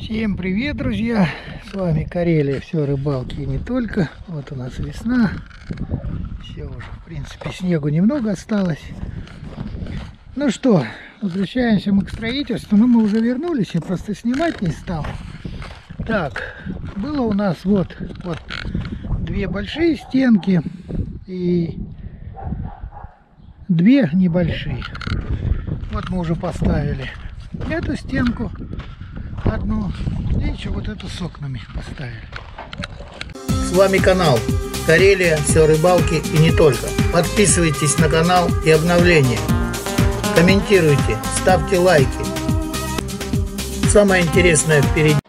Всем привет, друзья! С вами Карелия, все рыбалки и не только. Вот у нас весна. Все уже, в принципе, снегу немного осталось. Ну что, возвращаемся мы к строительству. Но мы уже вернулись, я просто снимать не стал. Так, было у нас вот, вот две большие стенки и две небольшие. Вот мы уже поставили эту стенку одну и еще вот эту с окнами поставили. С вами канал Карелия, все рыбалки и не только. Подписывайтесь на канал и обновления. Комментируйте, ставьте лайки. Самое интересное впереди.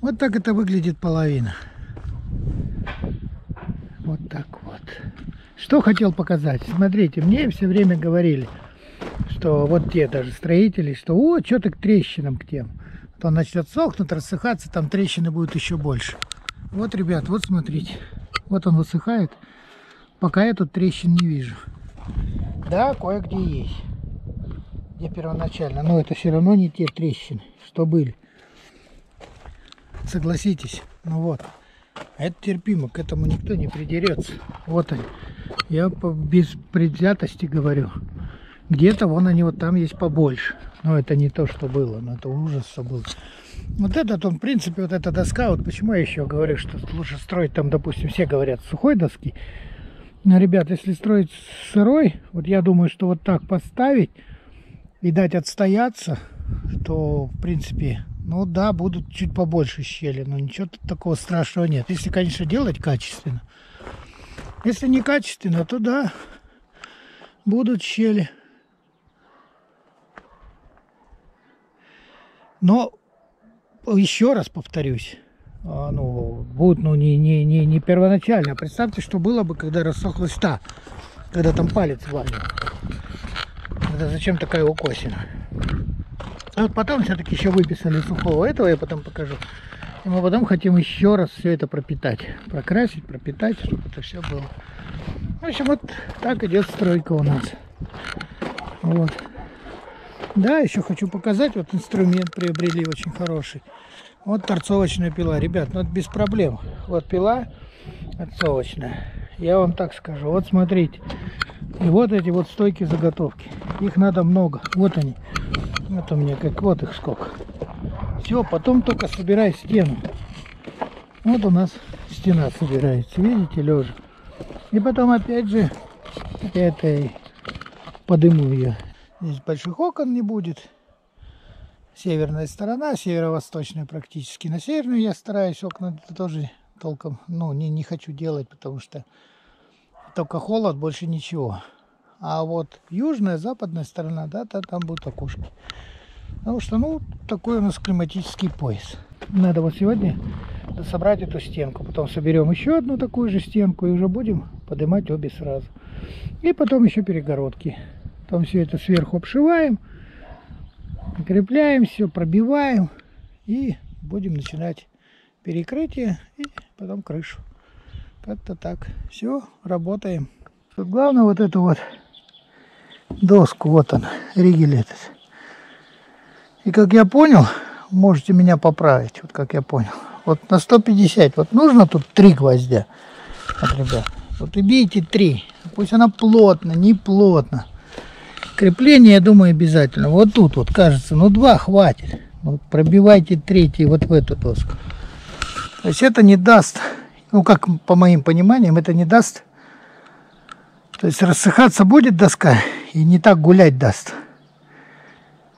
Вот так это выглядит половина. Вот так вот. Что хотел показать? Смотрите, мне все время говорили, что вот те даже строители, что о, что-то к трещинам к тем. То начнет сохнуть, рассыхаться, там трещины будут еще больше. Вот, ребят, вот смотрите. Вот он высыхает. Пока я тут трещин не вижу. Да, кое-где есть. Где первоначально. Но это все равно не те трещины, что были. Согласитесь. Ну вот. Это терпимо, к этому никто не придерется. Вот они. Я без предвзятости говорю. Где-то вон они вот там есть побольше. Но это не то, что было, но это ужас, что было. Вот этот он, в принципе, вот эта доска, вот почему я еще говорю, что лучше строить там, допустим, все говорят, сухой доски. Но, ребят, если строить сырой, вот я думаю, что вот так поставить и дать отстояться, то, в принципе, ну да, будут чуть побольше щели, но ничего тут такого страшного нет. Если, конечно, делать качественно. Если не качественно, то да, будут щели. Но еще раз повторюсь, а, ну, будут, ну, не, не, не, не первоначально. Представьте, что было бы, когда рассохлась та, когда там палец валил. Это зачем такая укосина? А вот потом все-таки еще выписали сухого. Этого я потом покажу. И мы потом хотим еще раз все это пропитать. Прокрасить, пропитать, чтобы это все было. В общем, вот так идет стройка у нас. Вот. Да, еще хочу показать, вот инструмент приобрели очень хороший. Вот торцовочная пила. Ребят, ну это без проблем. Вот пила торцовочная. Я вам так скажу. Вот смотрите. И вот эти вот стойки заготовки. Их надо много. Вот они. Вот у меня как вот их сколько. Все, потом только собирай стену. Вот у нас стена собирается. Видите, лежа. И потом опять же этой подыму ее. Здесь больших окон не будет. Северная сторона, северо-восточная практически. На северную я стараюсь окна тоже толком, ну, не, не хочу делать, потому что только холод, больше ничего. А вот южная, западная сторона, да, да там будут окошки. Потому что, ну, такой у нас климатический пояс. Надо вот сегодня собрать эту стенку. Потом соберем еще одну такую же стенку и уже будем поднимать обе сразу. И потом еще перегородки. Потом все это сверху обшиваем, укрепляем все, пробиваем и будем начинать перекрытие и потом крышу. Как-то так. Все, работаем. Тут главное вот эту вот доску, вот он, ригель этот. И как я понял, можете меня поправить, вот как я понял. Вот на 150, вот нужно тут три гвоздя. Вот, ребят, вот и бейте три. Пусть она плотно, не плотно. Крепление, я думаю, обязательно. Вот тут вот, кажется, ну два хватит. Вот пробивайте третий вот в эту доску. То есть это не даст, ну как по моим пониманиям, это не даст. То есть рассыхаться будет доска и не так гулять даст.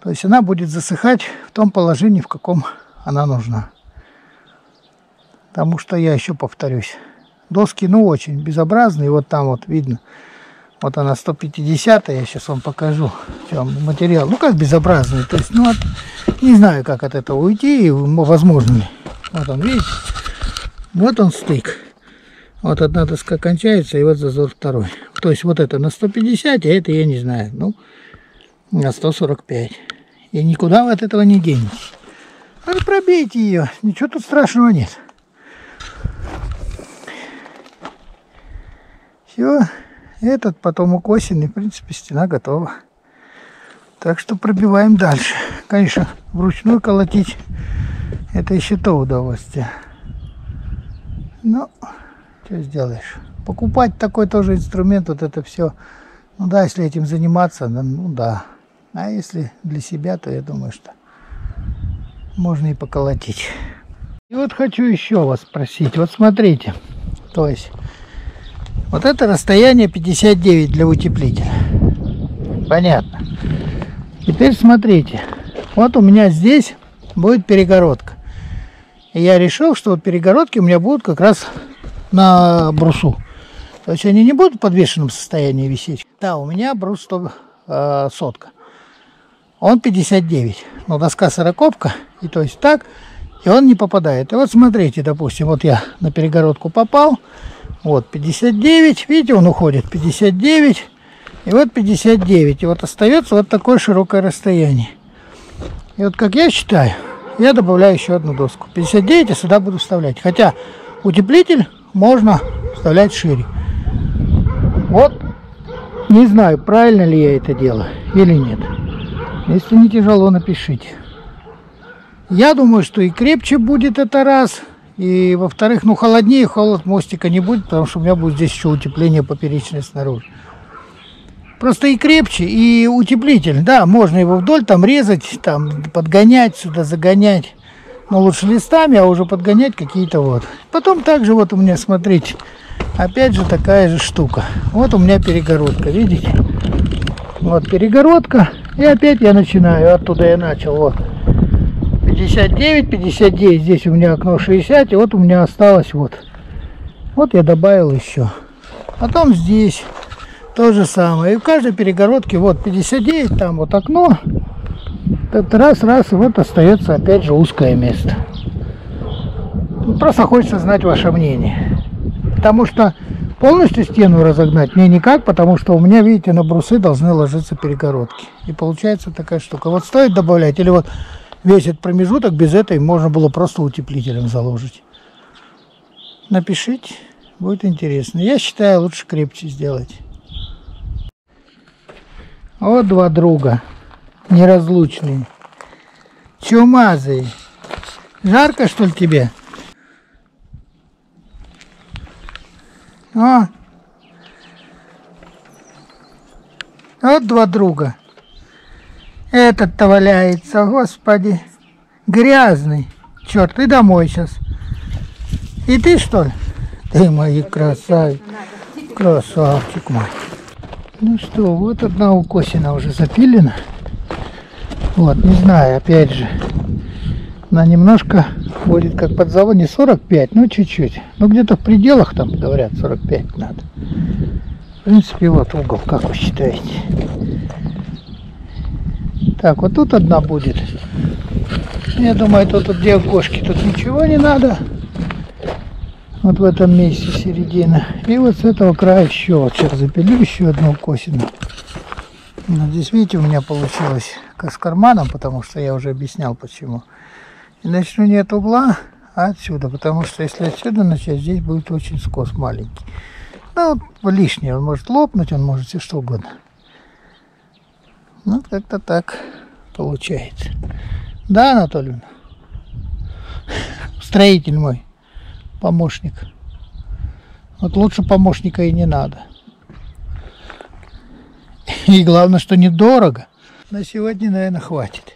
То есть она будет засыхать в том положении, в каком она нужна. Потому что я еще повторюсь. Доски, ну, очень безобразные. Вот там вот видно, вот она 150 я сейчас вам покажу чем материал. Ну как безобразный. То есть, ну от, не знаю, как от этого уйти, возможно ли. Вот он, видите? Вот он стык. Вот одна доска кончается, и вот зазор второй. То есть вот это на 150, а это я не знаю. Ну, на 145. И никуда вы от этого не денетесь. А пробейте ее, ничего тут страшного нет. Все. Этот потом укосен, и в принципе стена готова. Так что пробиваем дальше. Конечно, вручную колотить это еще то удовольствие. Но что сделаешь? Покупать такой тоже инструмент, вот это все. Ну да, если этим заниматься, ну да. А если для себя, то я думаю, что можно и поколотить. И вот хочу еще вас спросить. Вот смотрите. То есть, вот это расстояние 59 для утеплителя. Понятно. Теперь смотрите. Вот у меня здесь будет перегородка. И я решил, что вот перегородки у меня будут как раз на брусу. То есть они не будут в подвешенном состоянии висеть. Да, у меня брус 100, э, сотка. Он 59. Но доска сорокопка. И то есть так. И он не попадает. И вот смотрите, допустим, вот я на перегородку попал. Вот 59. Видите, он уходит. 59. И вот 59. И вот остается вот такое широкое расстояние. И вот как я считаю, я добавляю еще одну доску. 59 я сюда буду вставлять. Хотя утеплитель можно вставлять шире. Вот, не знаю, правильно ли я это делаю или нет. Если не тяжело, напишите. Я думаю, что и крепче будет это раз. И во-вторых, ну холоднее, холод мостика не будет, потому что у меня будет здесь еще утепление поперечное снаружи. Просто и крепче, и утеплитель. Да, можно его вдоль там резать, там подгонять, сюда загонять. Но лучше листами, а уже подгонять какие-то вот. Потом также вот у меня, смотрите, опять же такая же штука. Вот у меня перегородка, видите? Вот перегородка. И опять я начинаю, оттуда я начал, вот. 59, 59, здесь у меня окно 60, и вот у меня осталось вот. Вот я добавил еще. Потом здесь то же самое. И в каждой перегородке вот 59, там вот окно. Раз, раз, и вот остается опять же узкое место. Просто хочется знать ваше мнение. Потому что полностью стену разогнать мне никак, потому что у меня, видите, на брусы должны ложиться перегородки. И получается такая штука. Вот стоит добавлять, или вот весь этот промежуток без этой можно было просто утеплителем заложить. Напишите, будет интересно. Я считаю, лучше крепче сделать. Вот два друга, неразлучные. Чумазые. Жарко, что ли, тебе? О! Вот два друга. Этот-то валяется, господи. Грязный. Черт, ты домой сейчас. И ты что ли? Ты мои красавицы. Красавчик мой. Ну что, вот одна укосина уже запилена. Вот, не знаю, опять же. Она немножко будет как под завод, не 45, ну чуть-чуть. Ну где-то в пределах там, говорят, 45 надо. В принципе, вот угол, как вы считаете. Так, вот тут одна будет. Я думаю, тут, тут где окошки, тут ничего не надо. Вот в этом месте середина. И вот с этого края еще. Вот сейчас запилю еще одну косину. Но здесь, видите, у меня получилось как с карманом, потому что я уже объяснял почему. И начну не от угла, а отсюда. Потому что если отсюда начать, здесь будет очень скос маленький. Ну, лишнее. Он может лопнуть, он может все что угодно. Ну, как-то так получается. Да, Анатольевна? Строитель мой помощник. Вот лучше помощника и не надо. И главное, что недорого. На сегодня, наверное, хватит.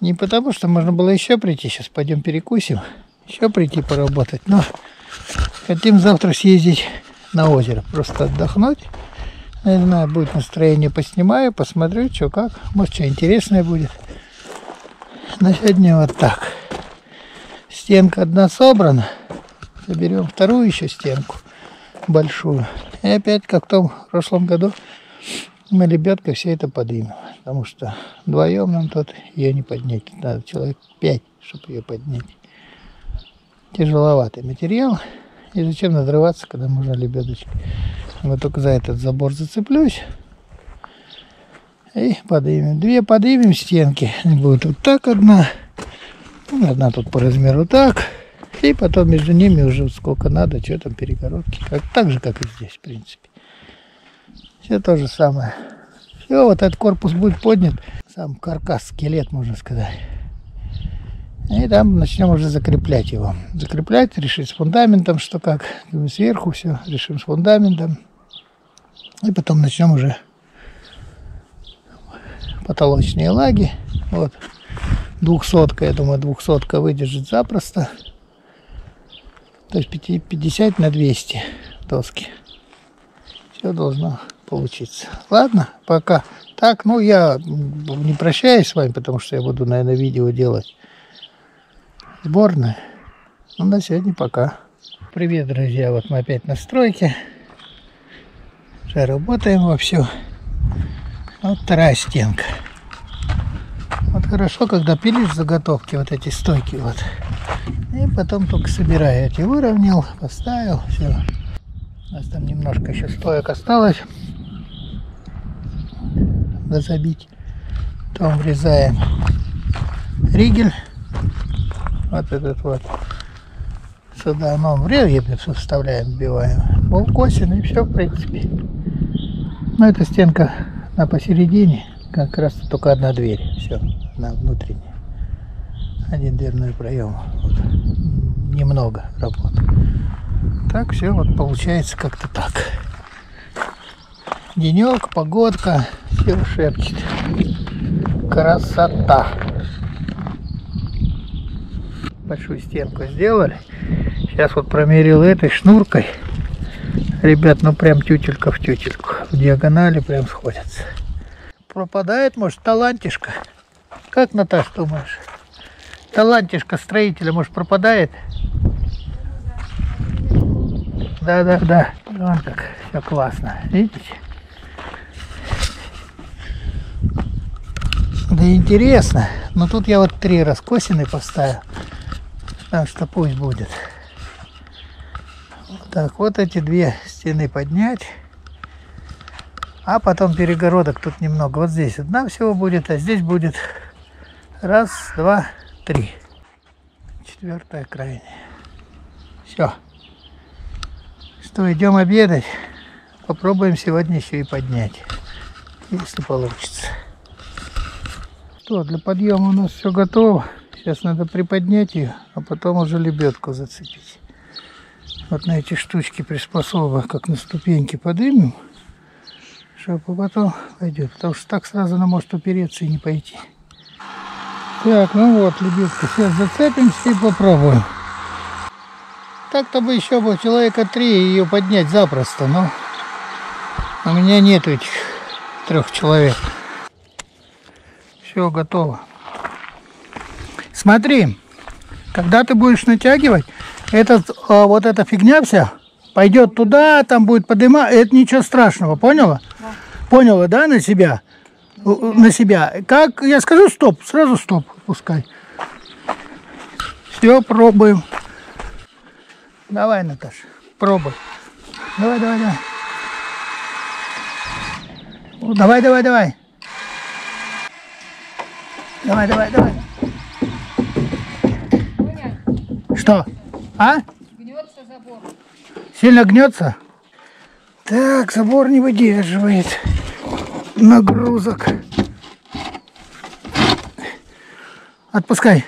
Не потому, что можно было еще прийти. Сейчас пойдем перекусим. Еще прийти поработать. Но хотим завтра съездить на озеро. Просто отдохнуть. Не знаю, будет настроение, поснимаю, посмотрю, что как. Может, что интересное будет. На сегодня вот так. Стенка одна собрана. Заберем вторую еще стенку большую. И опять, как в том прошлом году, мы лебедкой все это поднимем. Потому что вдвоем нам тут ее не поднять. Надо человек пять, чтобы ее поднять. Тяжеловатый материал. И зачем надрываться, когда можно лебедочкой. Вот только за этот забор зацеплюсь. И поднимем. Две поднимем стенки. Будет вот так одна. Ну, одна тут по размеру так. И потом между ними уже сколько надо, что там перегородки. Как, так же, как и здесь, в принципе. Все то же самое. Все, вот этот корпус будет поднят. Сам каркас, скелет, можно сказать. И там начнем уже закреплять его. Закреплять, решить с фундаментом, что как. Сверху все решим с фундаментом. И потом начнем уже потолочные лаги. Вот. Двухсотка, я думаю, двухсотка выдержит запросто. То есть 50 на 200 доски. Все должно получиться. Ладно, пока. Так, ну я не прощаюсь с вами, потому что я буду, наверное, видео делать сборное. Ну, на сегодня пока. Привет, друзья. Вот мы опять на стройке. Уже работаем вовсю. Вот вторая стенка. Вот хорошо, когда пилишь заготовки, вот эти стойки вот. И потом только собираю. Эти выровнял, поставил, все. У нас там немножко еще стоек осталось. Надо забить. Потом врезаем ригель. Вот этот вот. Сюда ну, врезаем, вставляем, вбиваем. Болт косин и все, в принципе. Ну, эта стенка на посередине. Как раз только одна дверь. Все, на внутренняя. Один дверной проем. Вот. Немного работы. Так все вот получается как-то так. Денек, погодка, все шепчет. Красота. Большую стенку сделали. Сейчас вот промерил этой шнуркой. Ребят, ну прям тютелька в тютельку. В диагонали прям сходятся. Пропадает, может, талантишка. Как, Наташ, думаешь? Талантишка строителя, может, пропадает? Да, да, да. Вон как все классно. Видите? Да интересно. Но тут я вот три раскосины поставил. Так что пусть будет. Так, вот эти две стены поднять. А потом перегородок тут немного. Вот здесь одна всего будет, а здесь будет раз, два, три. Четвертая крайняя. Все. Что, идем обедать? Попробуем сегодня еще и поднять, если получится. Что, для подъема у нас все готово. Сейчас надо приподнять ее, а потом уже лебедку зацепить. Вот на эти штучки приспособа, как на ступеньки подымем, чтобы потом пойдет. Потому что так сразу она может упереться и не пойти. Так, ну вот, лебедка. Сейчас зацепимся и попробуем. Так-то бы еще бы человека три ее поднять запросто, но у меня нет этих трех человек. Все готово. Смотри, когда ты будешь натягивать, этот, а, вот эта фигня вся пойдет туда, там будет поднимать. Это ничего страшного, поняла? Да. Поняла, да, на себя? На себя. Как я скажу стоп, сразу стоп, пускай. Все, пробуем. Давай, Наташа, пробуй. Давай, давай, давай. Давай, давай, давай. Давай, давай, давай. Что? А? Гнется забор. Сильно гнется? Так, забор не выдерживает нагрузок. Отпускай.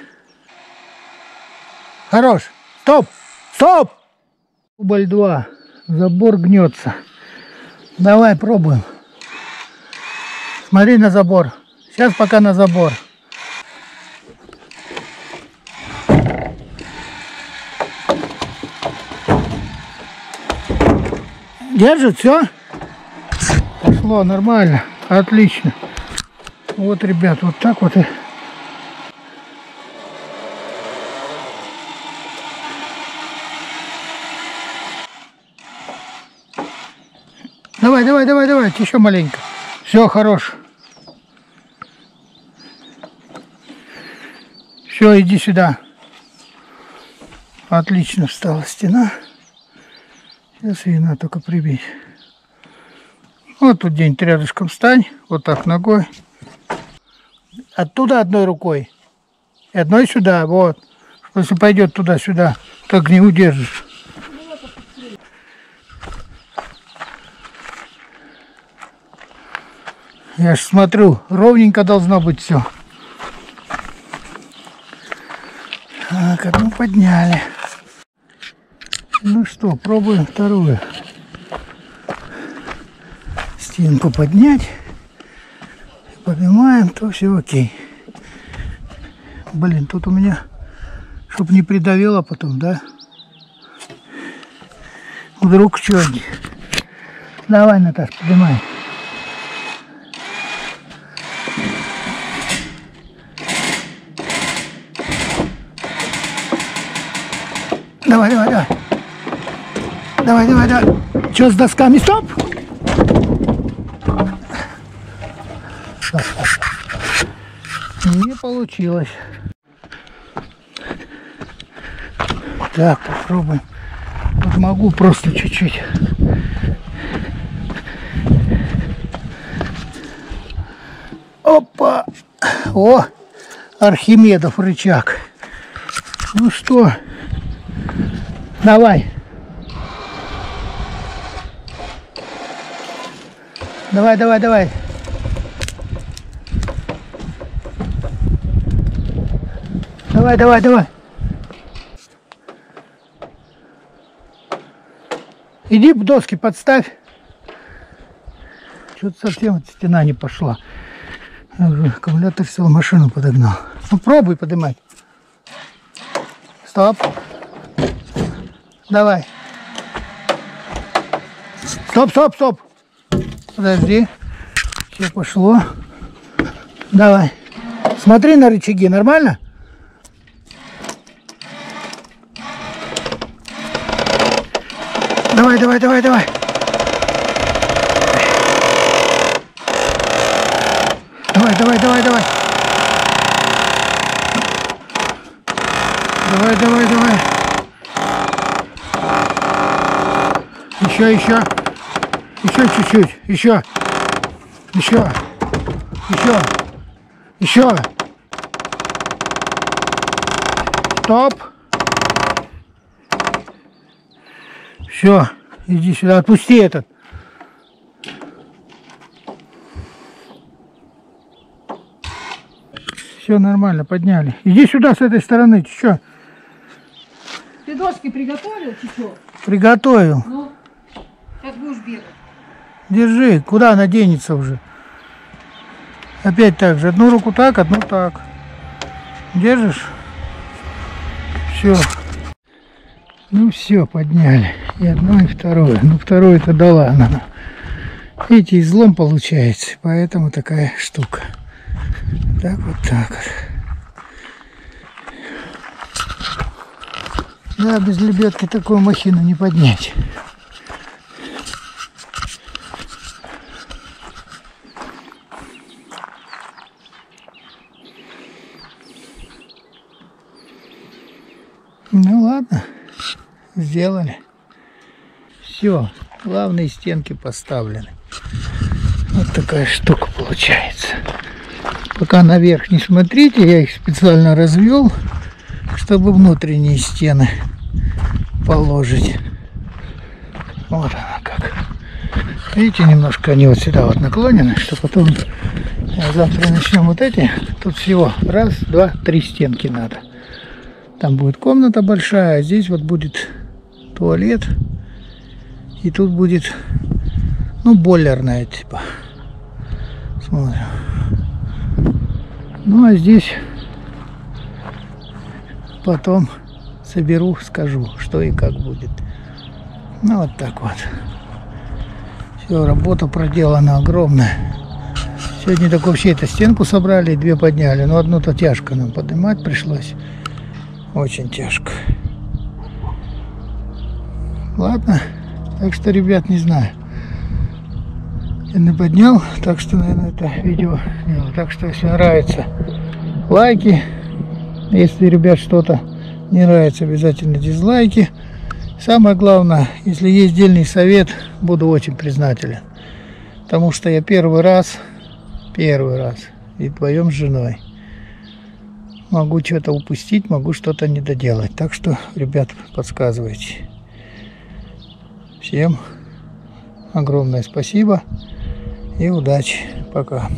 Хорош. Стоп! Стоп! Дубль 2. Забор гнется. Давай пробуем. Смотри на забор. Сейчас пока на забор. Держит все? Пошло нормально. Отлично. Вот, ребят, вот так вот и Давай, давай, давай, давай, еще маленько. Все, хорош. Все, иди сюда. Отлично встала стена. Сейчас ее надо только прибить. Вот тут день рядышком встань. Вот так ногой. Оттуда одной рукой. И одной сюда, вот. Если пойдет туда-сюда, так не удержишь. Я ж смотрю, ровненько должно быть все. Так, одну подняли. Ну что, пробуем вторую. Стенку поднять. Поднимаем, то все окей. Блин, тут у меня, чтобы не придавило потом, да? Вдруг что Давай, Наташ, поднимай. Давай, давай, давай. Давай, давай, давай. Что с досками? Стоп! Не получилось. Так, попробуем. Вот могу просто чуть-чуть. Опа! О! Архимедов рычаг. Ну что? Давай. Давай, давай, давай. Давай, давай, давай. Иди доски подставь. Что-то совсем стена не пошла. Я уже аккумулятор сел, машину подогнал. Ну пробуй поднимать. Стоп. Давай. Стоп, стоп, стоп. Подожди. Все пошло. Давай. Смотри на рычаги, нормально? Давай, давай, давай, давай. Давай, давай, давай, давай. Давай, давай, давай. Еще, еще. Еще чуть-чуть. Еще. Еще. Еще. Еще. Стоп. Все. Иди сюда. Отпусти этот. Все нормально, подняли. Иди сюда с этой стороны. Ты что? Ты доски приготовил, Чичо? Приготовил. Ну, как будешь бегать? Держи. Куда она денется уже? Опять так же. Одну руку так, одну так. Держишь? Все. Ну все, подняли. И одно, и второе. Ну второе-то дала она. Видите, излом получается. Поэтому такая штука. Так вот так. Да, без лебедки такую махину не поднять. Ну ладно, сделали. Все, главные стенки поставлены. Вот такая штука получается. Пока наверх не смотрите, я их специально развел, чтобы внутренние стены положить. Вот она как. Видите, немножко они вот сюда вот наклонены, что потом э, завтра начнем вот эти. Тут всего раз, два, три стенки надо. Там будет комната большая, а здесь вот будет туалет. И тут будет, ну, бойлерная типа. Смотрим. Ну, а здесь потом соберу, скажу, что и как будет. Ну, вот так вот. Все, работа проделана огромная. Сегодня так вообще эту стенку собрали и две подняли. Но одну-то тяжко нам поднимать пришлось. Очень тяжко. Ладно. Так что, ребят, не знаю. Я не поднял, так что, наверное, это видео. Так что, если нравится, лайки. Если, ребят, что-то не нравится, обязательно дизлайки. Самое главное, если есть дельный совет, буду очень признателен. Потому что я первый раз, первый раз, и вдвоем с женой могу что-то упустить, могу что-то не доделать. Так что, ребят, подсказывайте. Всем огромное спасибо И удачи. Пока.